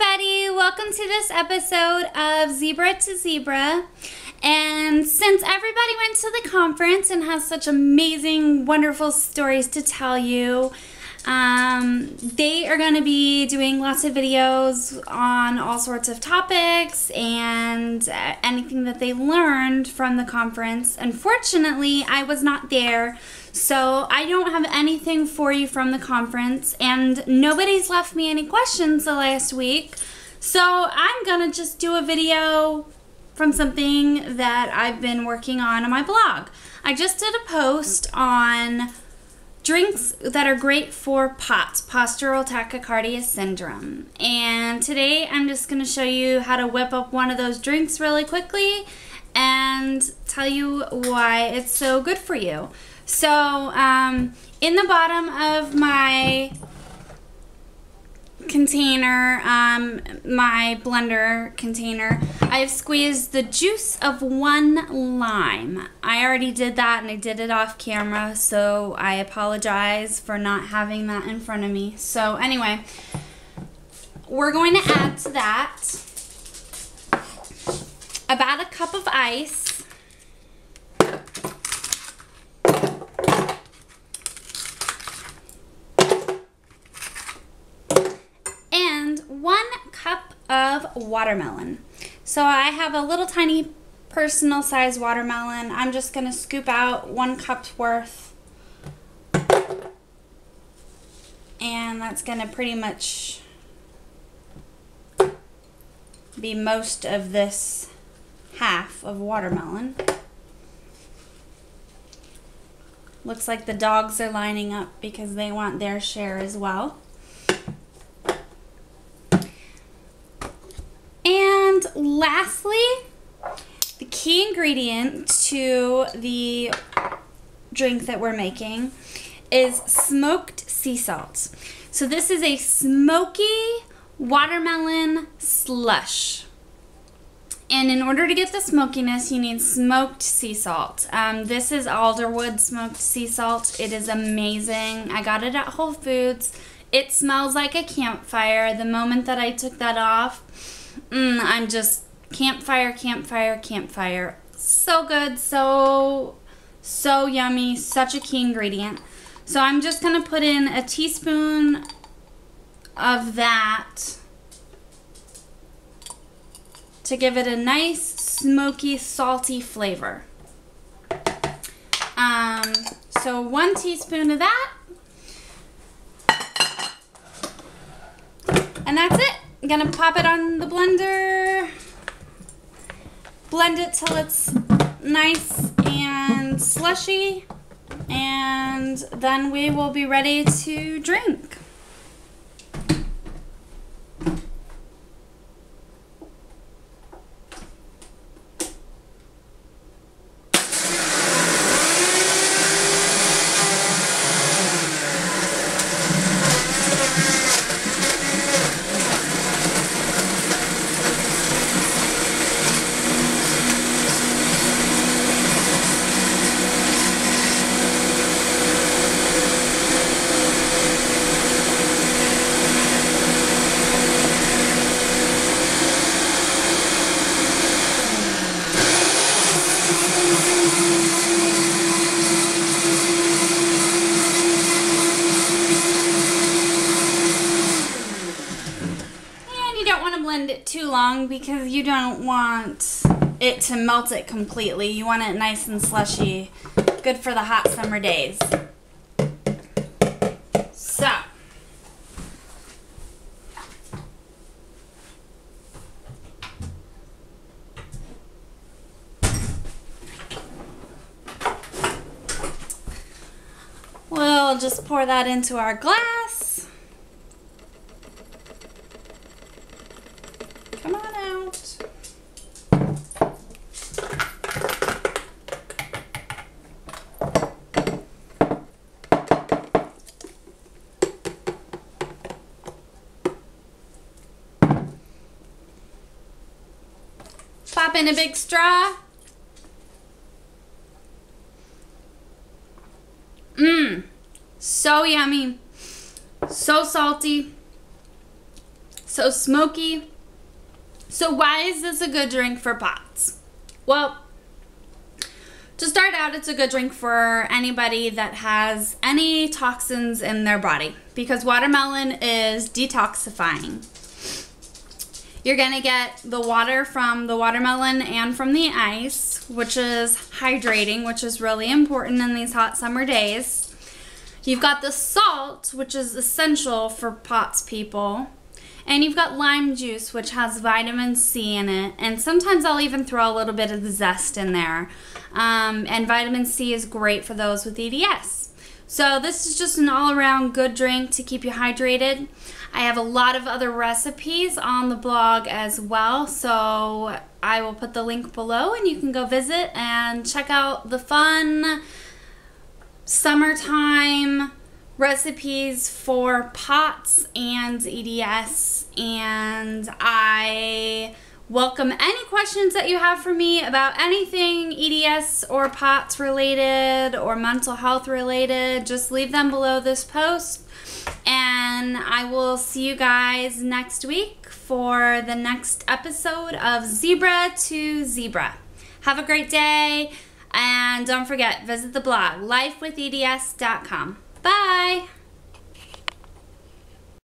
everybody. Welcome to this episode of Zebra to Zebra. And since everybody went to the conference and has such amazing, wonderful stories to tell you, um, they are going to be doing lots of videos on all sorts of topics and uh, anything that they learned from the conference. Unfortunately, I was not there, so I don't have anything for you from the conference, and nobody's left me any questions the last week. So I'm going to just do a video from something that I've been working on on my blog. I just did a post on drinks that are great for POTS, postural tachycardia syndrome. And today I'm just going to show you how to whip up one of those drinks really quickly and tell you why it's so good for you. So, um, in the bottom of my container, um, my blender container, I've squeezed the juice of one lime. I already did that and I did it off camera, so I apologize for not having that in front of me. So anyway, we're going to add to that about a cup of ice. One cup of watermelon. So I have a little tiny personal size watermelon. I'm just going to scoop out one cup's worth. And that's going to pretty much be most of this half of watermelon. Looks like the dogs are lining up because they want their share as well. And lastly, the key ingredient to the drink that we're making is smoked sea salt. So this is a smoky watermelon slush. And in order to get the smokiness, you need smoked sea salt. Um, this is Alderwood smoked sea salt. It is amazing. I got it at Whole Foods. It smells like a campfire. The moment that I took that off, mm, I'm just campfire, campfire, campfire. So good, so, so yummy, such a key ingredient. So I'm just going to put in a teaspoon of that to give it a nice, smoky, salty flavor. Um, so one teaspoon of that. And that's it. Gonna pop it on the blender, blend it till it's nice and slushy, and then we will be ready to drink. Blend it too long because you don't want it to melt it completely. You want it nice and slushy. Good for the hot summer days. So. We'll just pour that into our glass. A big straw. Mmm. So yummy. So salty. so smoky. So why is this a good drink for POTS? Well, to start out, it's a good drink for anybody that has any toxins in their body because watermelon is detoxifying. You're gonna get the water from the watermelon and from the ice, which is hydrating, which is really important in these hot summer days. You've got the salt, which is essential for POTS people. And you've got lime juice, which has vitamin C in it. And sometimes I'll even throw a little bit of the zest in there. Um, and vitamin C is great for those with EDS. So this is just an all-around good drink to keep you hydrated. I have a lot of other recipes on the blog as well, so I will put the link below and you can go visit and check out the fun summertime recipes for POTS and EDS and I welcome any questions that you have for me about anything EDS or POTS related or mental health related. Just leave them below this post and I will see you guys next week for the next episode of Zebra to Zebra. Have a great day and don't forget, visit the blog lifewitheds.com. Bye!